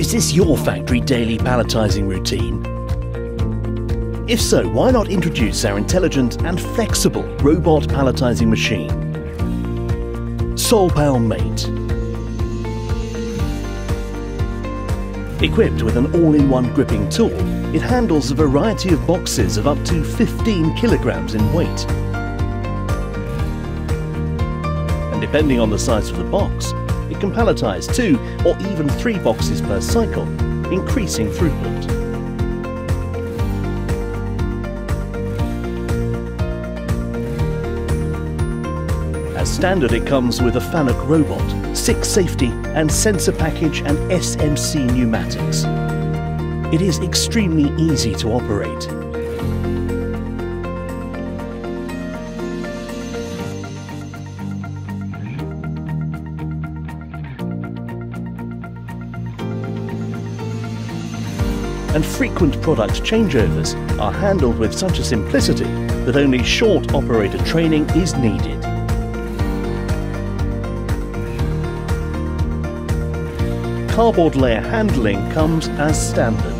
Is this your factory daily palletizing routine? If so, why not introduce our intelligent and flexible robot palletizing machine? SolPal Mate. Equipped with an all-in-one gripping tool, it handles a variety of boxes of up to 15 kilograms in weight. And depending on the size of the box, it can palletize two or even three boxes per cycle, increasing throughput. As standard, it comes with a FANUC robot, SICK safety and sensor package and SMC pneumatics. It is extremely easy to operate. And frequent product changeovers are handled with such a simplicity that only short operator training is needed. Cardboard layer handling comes as standard.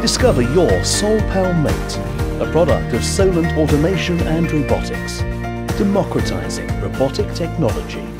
Discover your SolPal Mate, a product of Solent Automation and Robotics, democratizing robotic technology.